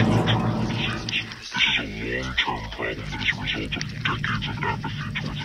long-term problem that is a result of decades of apathy towards